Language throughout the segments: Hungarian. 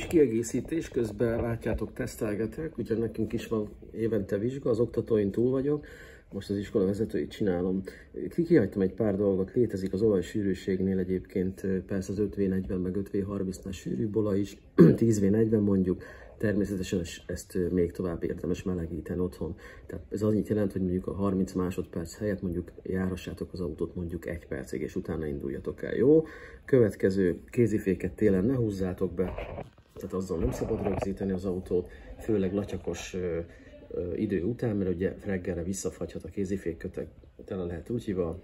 kis kiegészítés, közben látjátok, tesztelgetek, ugye nekünk is van évente vizsga, az oktatóin túl vagyok, most az iskola vezetőit csinálom. Kihagytam egy pár dolgot, létezik az olajsűrűségnél egyébként persze az 5V40 meg 5V30-nál sűrű bola is, 10V40 mondjuk, természetesen ezt még tovább érdemes melegíteni otthon. Tehát ez annyit jelent, hogy mondjuk a 30 másodperc helyett mondjuk járassátok az autót mondjuk egy percig, és utána induljatok el, jó? Következő kéziféket télen ne húzzátok be, tehát azzal nem szabad rögzíteni az autót, főleg latyakos idő után, mert ugye reggelre visszafagyhat a kézifékkötek, tele lehet úgy hívva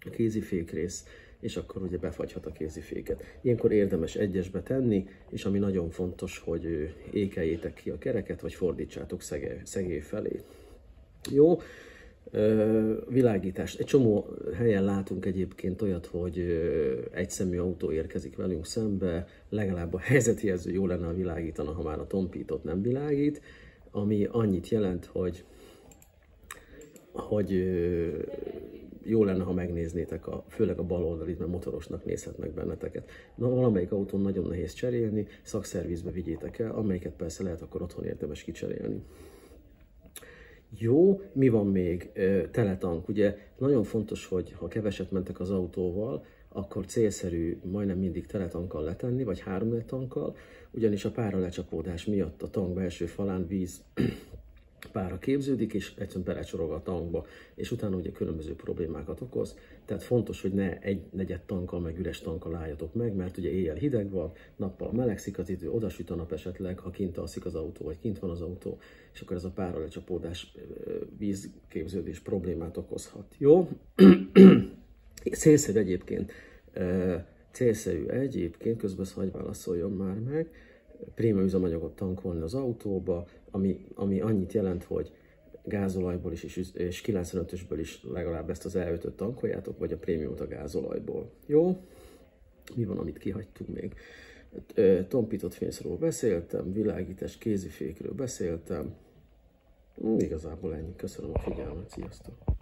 a kézifék rész, és akkor ugye befagyhat a kéziféket. Ilyenkor érdemes egyesbe tenni, és ami nagyon fontos, hogy ékeljétek ki a kereket, vagy fordítsátok szegé, szegé felé. Jó, világítás. Egy csomó helyen látunk egyébként olyat, hogy egyszemű autó érkezik velünk szembe, legalább a helyzetjelző jó lenne, ha világítana, ha már a tompított nem világít ami annyit jelent, hogy, hogy jó lenne, ha megnéznétek, a, főleg a bal oldalit, mert motorosnak nézhetnek benneteket. Na, valamelyik autón nagyon nehéz cserélni, szakszervizbe vigyétek el, amelyiket persze lehet akkor otthon érdemes kicserélni. Jó, mi van még? Teletank. Ugye nagyon fontos, hogy ha keveset mentek az autóval, akkor célszerű majdnem mindig teletankkal letenni, vagy három tankkal, ugyanis a pára miatt a tank belső falán víz pára képződik, és egyszerűen belecsorog a tankba, és utána ugye különböző problémákat okoz. Tehát fontos, hogy ne egy negyed tankkal, meg üres tankkal álljatok meg, mert ugye éjjel hideg van, nappal melegszik az idő, odasüt a nap esetleg, ha kint alszik az autó, vagy kint van az autó, és akkor ez a pára lecsapódás, vízképződés problémát okozhat. Jó? Célszerű egyébként, célszerű egyébként, közben hagyj válaszoljon már meg, préma üzemanyagot tankolni az autóba, ami, ami annyit jelent, hogy gázolajból is, és, és 95-ösből is legalább ezt az e tankoljátok, vagy a prémiumot a gázolajból. Jó? Mi van, amit kihagytunk még? Tompított fényszóról beszéltem, világítás kézifékről beszéltem. Igazából ennyi. Köszönöm a figyelmet, sziasztok!